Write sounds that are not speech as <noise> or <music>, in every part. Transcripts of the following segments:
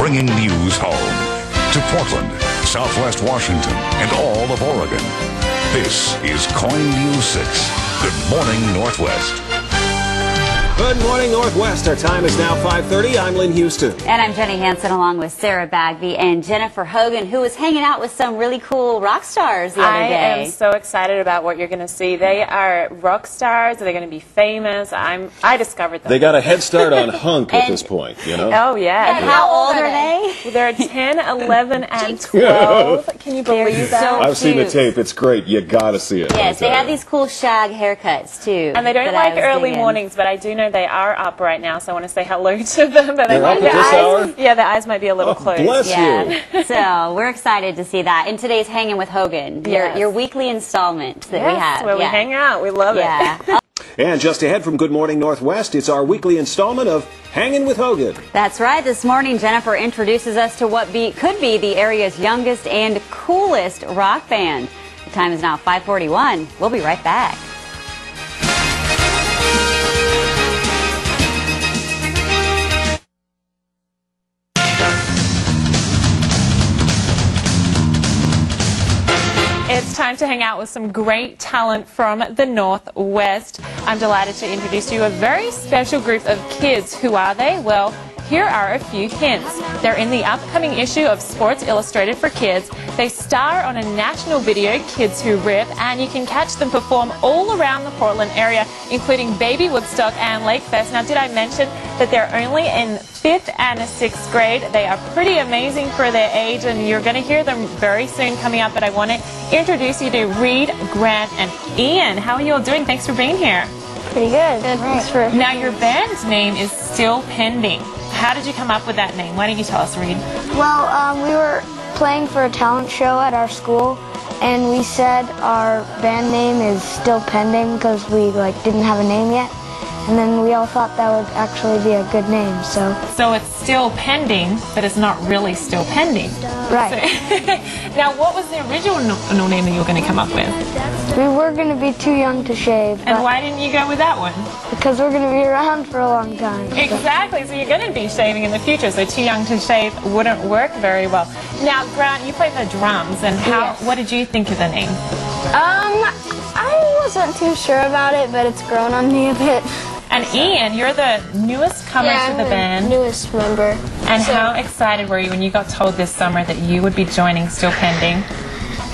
bringing news home to Portland, Southwest Washington, and all of Oregon. This is KOIN News 6. Good morning, Northwest. Good morning, Northwest. Our time is now 5:30. I'm Lynn Houston. And I'm Jenny Hansen along with Sarah Bagby and Jennifer Hogan, who was hanging out with some really cool rock stars the other I day. am so excited about what you're going to see. They are rock stars. Are They're going to be famous. I'm. I discovered them. They got a head start on <laughs> Hunk at this point, you know? oh yeah. And how old are they? They're <laughs> 10, 11, and 12. Can you believe They're that? so I've seen the tape. It's great. You got to see it. Yes, they have these cool shag haircuts too. and they don't like early digging. mornings, but I do know they are up right now, so I want to say hello <laughs> to them. But They're I up think at this eyes, hour? Yeah, their eyes might be a little Oh, closed. bless you. Yeah. so we're excited to see that. And today's hanging with Hogan, your Yes. your weekly installment that Yes, we have. That's where yeah. we hang out. We love Yeah. it. <laughs> And just ahead from Good Morning Northwest, it's our weekly installment of Hanging with Hogan. That's right. This morning, Jennifer introduces us to what be, could be the area's youngest and coolest rock band. The time is now 541. We'll be right back. To hang out with some great talent from the Northwest. I'm delighted to introduce you a very special group of kids. Who are they? Well, here are a few hints. They're in the upcoming issue of Sports Illustrated for Kids. They star on a national video, Kids Who Rip, and you can catch them perform all around the Portland area, including Baby Woodstock and Lake Fest. Now, did I mention that they're only in fifth and sixth grade? They are pretty amazing for their age, and you're going to hear them very soon coming up. But I want to introduce you to Reed, Grant, and Ian. How are you all doing? Thanks for being here. Pretty good. Thanks for. Now, your band's name is Still Pending. How did you come up with that name? Why don't you tell us, Reed? Well, um, we were playing for a talent show at our school, and we said our band name is still pending because we like didn't have a name yet, and then we all thought that would actually be a good name. So So it's still pending, but it's not really still pending. right, <laughs> now, what was the original no- name that you were going to come up with? we were gonna be too young to shave, And why didn't you go with that one? because we're gonna be around for a long time. so- Exactly. So you're going to be shaving in the future. So too young to shave wouldn't work very well. Now, Grant, you play the drums, and how? Yes. What did you think of the name? Um, I wasn't too sure about it, but it's grown on me a bit. And Ian, you're the newest comer to the band. newest member. and how excited were you when you got told this summer that you would be joining Still Pending?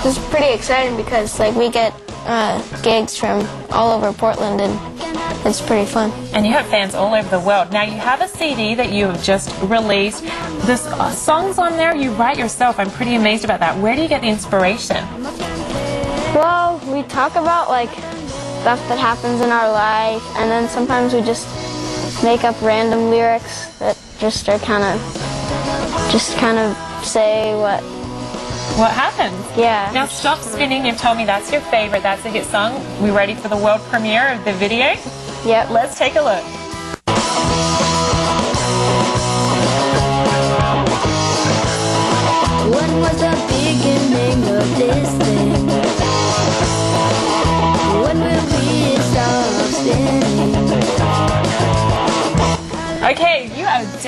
It's pretty exciting because like we get uh, gigs from all over Portland and it's pretty fun. And you have fans all over the world. Now you have a CD that you have just released. The uh, songs on there you write yourself. I'm pretty amazed about that. Where do you get the inspiration? Well, we talk about like stuff that happens in our life and then sometimes we just make up random lyrics that just are kind of just kind of say what What happens? yeah. Now stop spinning. You've told me that's your favorite. That's a hit song. We ready for the world premiere of the video? Yep. Let's take a look.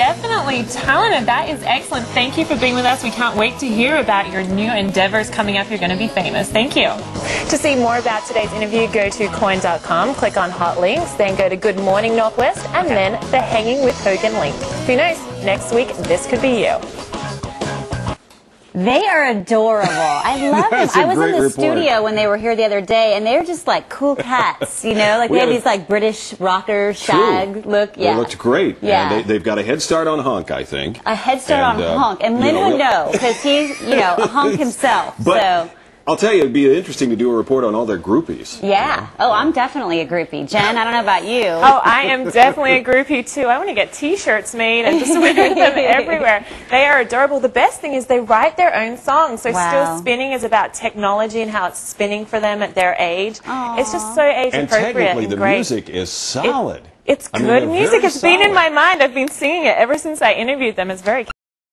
Definitely talented. That is excellent. Thank you for being with us. We can't wait to hear about your new endeavors coming up. You're going to be famous. Thank you. To see more about today's interview, go to koin.com, click on Hot Links, then go to Good Morning Northwest, and then the Hanging with Hogan link. Who knows? Next week, this could be you. They are adorable. I <laughs> love them. I was in the report. studio when they were here the other day, and they're just like cool cats. You know, like <laughs> We they have had these like British rocker True. shag look. They looked great. Yeah. And they, they've got a head start on Honk, I think. a head start And, on uh, Hunk, and you Lynn know, would know because he's you know a hunk himself. <laughs> But so I'll tell you, it'd be interesting to do a report on all their groupies. yeah. Oh, I'm definitely a groupie. Jen, I don't know about you. Oh, I am definitely a groupie too. I want to get T-shirts made and just wear them <laughs> everywhere. They are adorable. The best thing is they write their own songs. So Wow. Still Spinning is about technology and how it's spinning for them at their age. It's just so age-appropriate And appropriate technically, and the great. music is solid. It's I mean, good they're music. very It's been in my mind. I've been singing it ever since I interviewed them. It's very